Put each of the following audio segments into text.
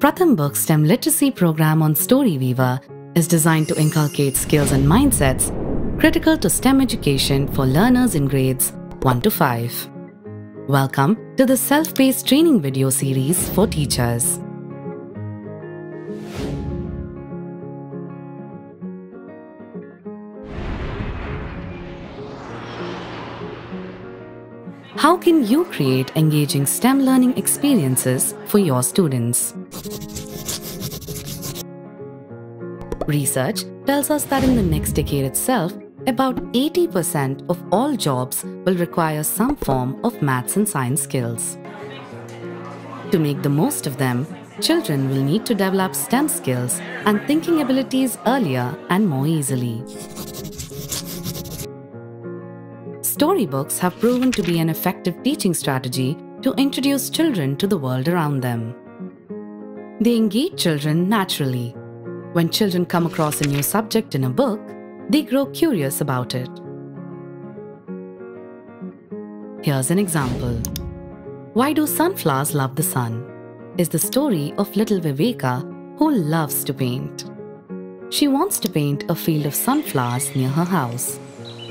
Pratham Book STEM literacy program on Storyweaver is designed to inculcate skills and mindsets critical to STEM education for learners in grades 1 to 5. Welcome to the self-paced training video series for teachers. How can you create engaging STEM learning experiences for your students? Research tells us that in the next decade itself, about 80% of all jobs will require some form of maths and science skills. To make the most of them, children will need to develop STEM skills and thinking abilities earlier and more easily. Storybooks have proven to be an effective teaching strategy to introduce children to the world around them. They engage children naturally. When children come across a new subject in a book, they grow curious about it. Here's an example. Why do sunflowers love the sun? Is the story of little Viveka who loves to paint. She wants to paint a field of sunflowers near her house.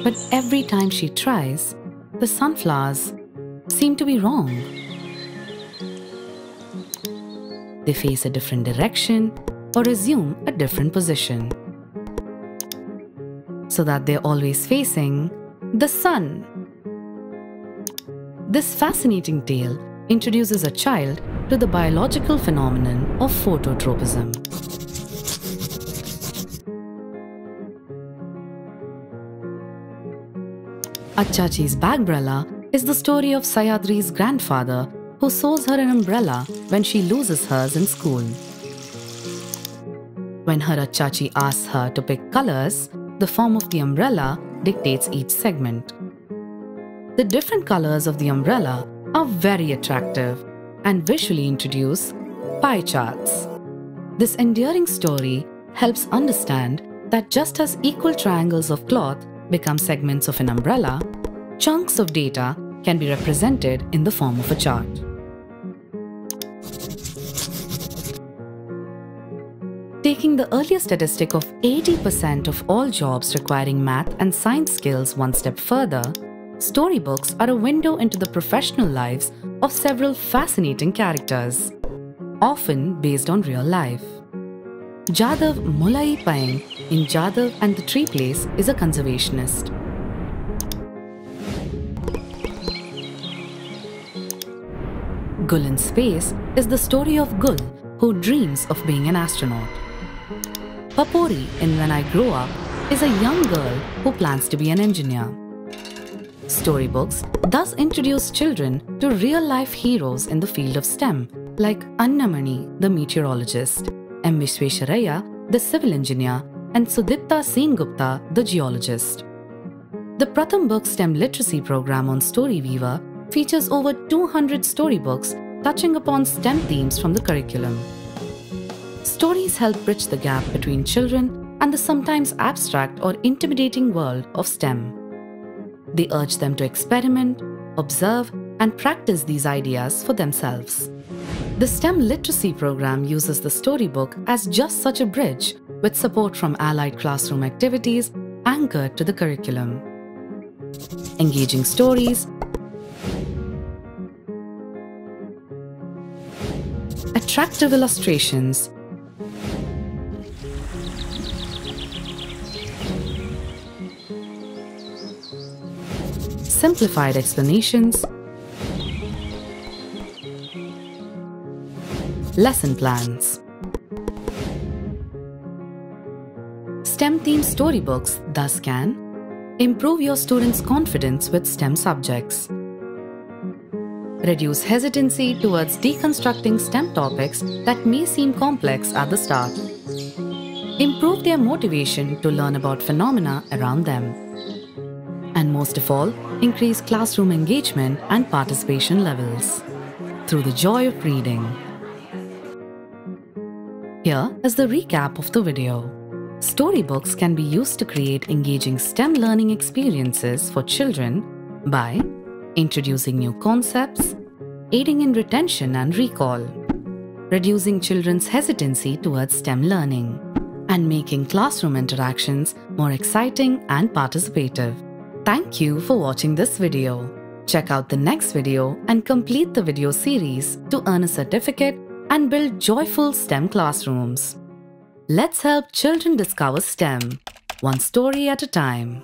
But every time she tries, the sunflowers seem to be wrong. They face a different direction or assume a different position. So that they're always facing the sun. This fascinating tale introduces a child to the biological phenomenon of phototropism. Achachi's Bagbrella is the story of Sayadri's grandfather who sews her an umbrella when she loses hers in school. When her Achachi asks her to pick colors, the form of the umbrella dictates each segment. The different colors of the umbrella are very attractive and visually introduce pie charts. This endearing story helps understand that just as equal triangles of cloth become segments of an umbrella, chunks of data can be represented in the form of a chart. Taking the earlier statistic of 80% of all jobs requiring math and science skills one step further, storybooks are a window into the professional lives of several fascinating characters, often based on real life. Jadav Molai Payeng in Jadav and the Tree Place is a conservationist. Gul in Space is the story of Gul who dreams of being an astronaut. Papori in When I Grow Up is a young girl who plans to be an engineer. Storybooks thus introduce children to real-life heroes in the field of STEM like Anna Mani, the meteorologist, M. Visvesvaraya, the civil engineer, and Sudipta Sengupta, the geologist. The Pratham Book STEM literacy program on Storyweaver features over 200 storybooks touching upon STEM themes from the curriculum. Stories help bridge the gap between children and the sometimes abstract or intimidating world of STEM. They urge them to experiment, observe, and practice these ideas for themselves. The STEM literacy program uses the storybook as just such a bridge with support from allied classroom activities anchored to the curriculum. Engaging stories, attractive illustrations, simplified explanations, lesson plans. STEM themed storybooks thus can improve your students' confidence with STEM subjects, reduce hesitancy towards deconstructing STEM topics that may seem complex at the start, improve their motivation to learn about phenomena around them, and most of all, increase classroom engagement and participation levels through the joy of reading. Here is the recap of the video. Storybooks can be used to create engaging STEM learning experiences for children by introducing new concepts, aiding in retention and recall, reducing children's hesitancy towards STEM learning, and making classroom interactions more exciting and participative. Thank you for watching this video. Check out the next video and complete the video series to earn a certificate and build joyful STEM classrooms. Let's help children discover STEM, one story at a time.